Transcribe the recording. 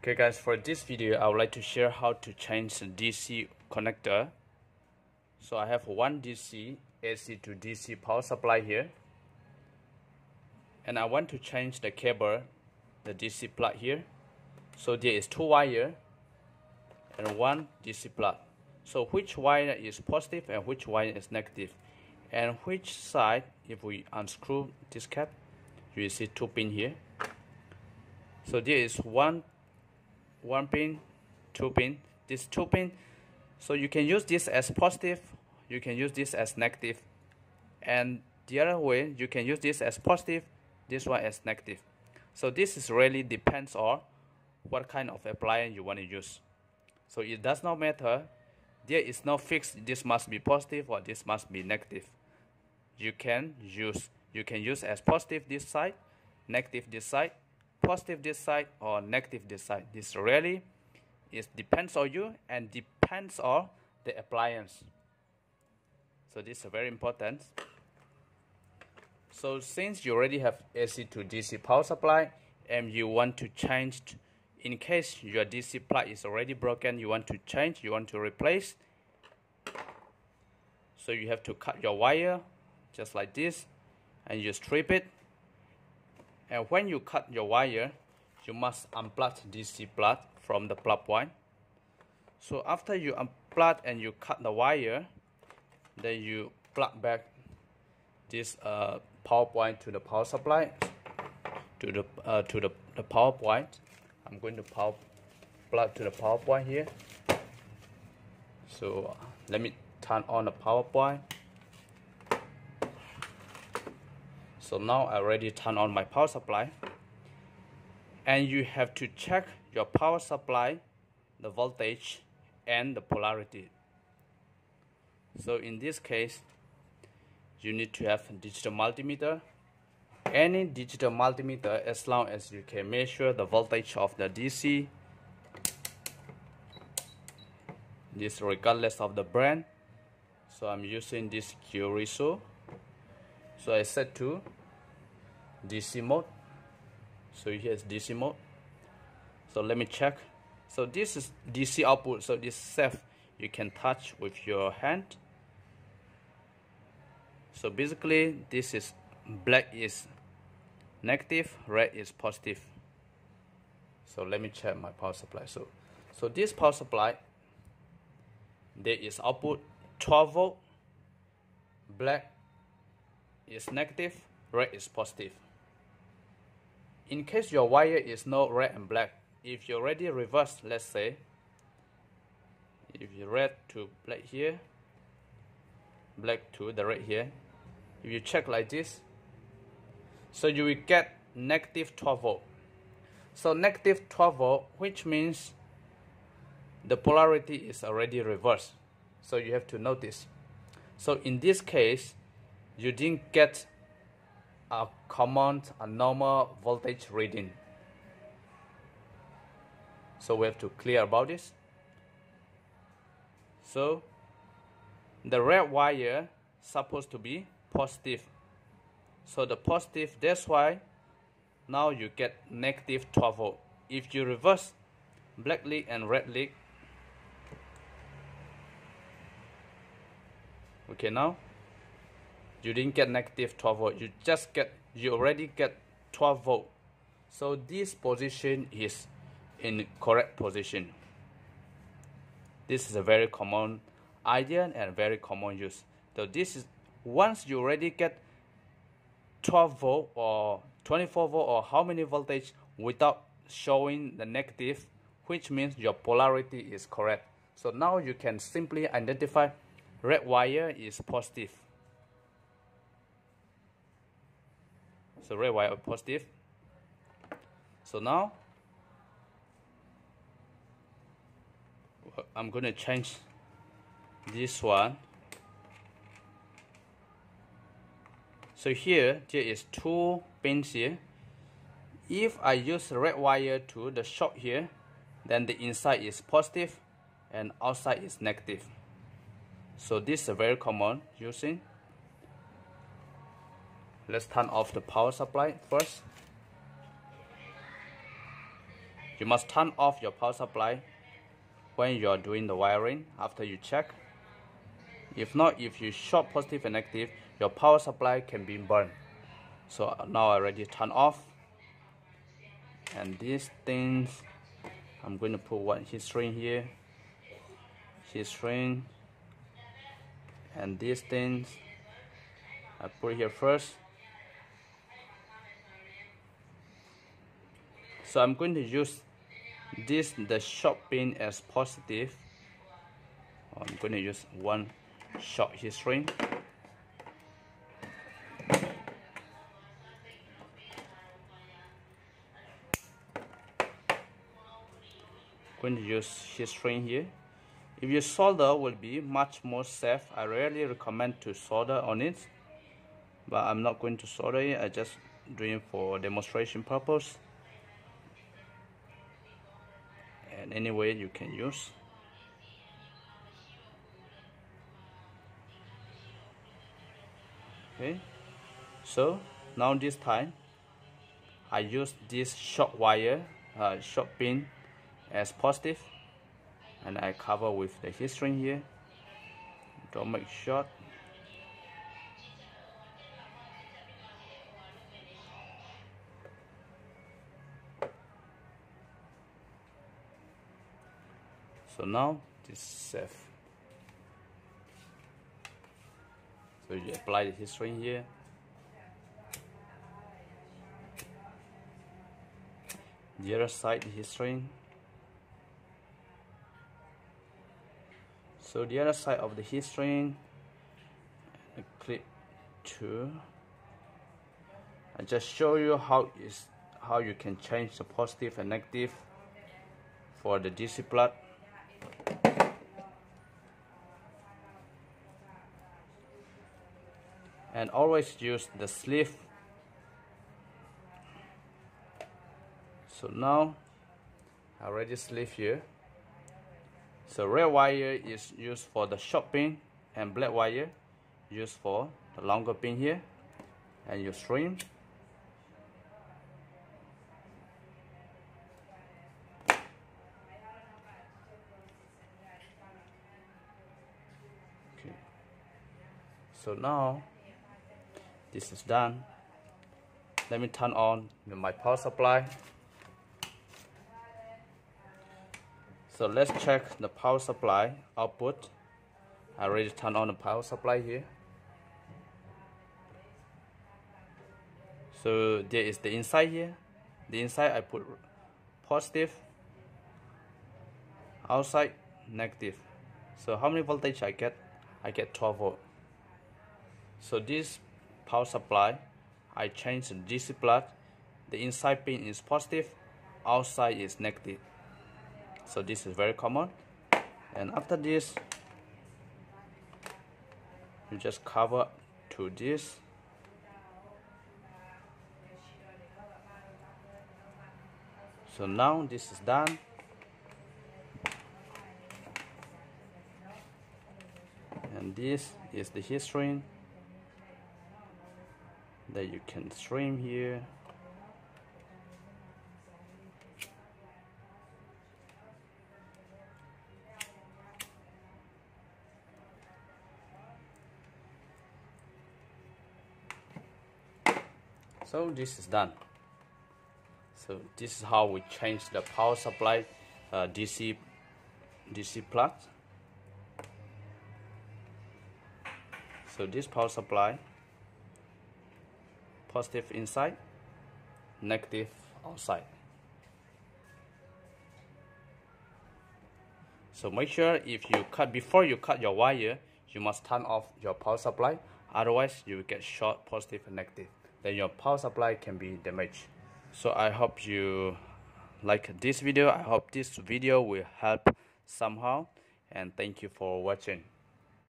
Okay guys, for this video I would like to share how to change the DC connector. So I have one DC AC to DC power supply here. And I want to change the cable, the DC plug here. So there is two wire and one DC plug. So which wire is positive and which wire is negative. And which side, if we unscrew this cap, you will see two pin here. So there is one one pin two pin this two pin. So you can use this as positive you can use this as negative. And the other way you can use this as positive this one as negative. So this is really depends on what kind of appliance you want to use. So it does not matter there is no fixed this must be positive or this must be negative. You can use you can use as positive this side negative this side positive this side or negative this side. This really is depends on you and depends on the appliance. So this is very important. So since you already have AC to DC power supply and you want to change in case your DC plug is already broken, you want to change, you want to replace. So you have to cut your wire just like this and you strip it and when you cut your wire you must unplug DC plug from the plug point. So after you unplug and you cut the wire then you plug back this uh, power point to the power supply to the uh, to the, the power point. I'm going to power plug to the power point here. So let me turn on the power point so now I already turn on my power supply. And you have to check your power supply the voltage and the polarity. So in this case you need to have a digital multimeter. Any digital multimeter as long as you can measure the voltage of the DC this regardless of the brand. So I'm using this Kyoritsu so I set to DC mode. So here's DC mode. So let me check. So this is DC output. So this safe you can touch with your hand. So basically this is black is negative red is positive. So let me check my power supply. So so this power supply there is output 12 volt. Black is negative red is positive in case your wire is not red and black if you already reverse let's say if you red to black here black to the red here if you check like this so you will get negative 12 volt. So negative 12 volt which means the polarity is already reversed. So you have to notice. So in this case you didn't get a common a normal voltage reading. So we have to clear about this. So the red wire supposed to be positive. So the positive that's why now you get negative 12 volt if you reverse black lead and red lead okay now you didn't get negative 12 volt you just get you already get 12 volt so this position is in correct position. This is a very common idea and very common use. So this is once you already get 12 volt or 24 volt or how many voltage without showing the negative which means your polarity is correct. So now you can simply identify red wire is positive so red wire positive. So now I'm going to change this one. So here there is two pins here. If I use red wire to the short here then the inside is positive and outside is negative. So this is very common using let's turn off the power supply first. You must turn off your power supply when you are doing the wiring after you check. If not if you short positive and negative your power supply can be burned. So now I already turn off. And these things I'm going to put one shrink here. Shrink. And these things I put here first so I'm going to use this the short pin as positive. I'm going to use one short shrink going to use shrink here. If you solder will be much more safe I rarely recommend to solder on it but I'm not going to solder it. I just doing for demonstration purpose and anyway you can use. Okay so now this time I use this short wire uh, short pin as positive and I cover with the heat shrink here. Don't make short so now this is safe so you apply the heat shrink here. The other side the heat shrink so the other side of the heat shrink clip two I just show you how is how you can change the positive and negative for the DC plug and always use the sleeve. So now I already sleeve here. So red wire is used for the short pin and black wire used for the longer pin here. And you trim so now this is done let me turn on my power supply So let's check the power supply output. I already turned on the power supply here. So there is the inside here. The inside I put positive, outside negative. So how many voltage I get? I get 12 volt. So this power supply, I change the DC plug. The inside pin is positive, outside is negative. So this is very common. And after this you just cover to this. So now this is done. And this is the shrink that you can stream here. So this is done. So this is how we change the power supply uh, DC DC plug so this power supply positive inside negative outside. So make sure if you cut before you cut your wire you must turn off your power supply. Otherwise you will get short positive and negative. Then your power supply can be damaged. So i hope you like this video. I hope this video will help somehow. And thank you for watching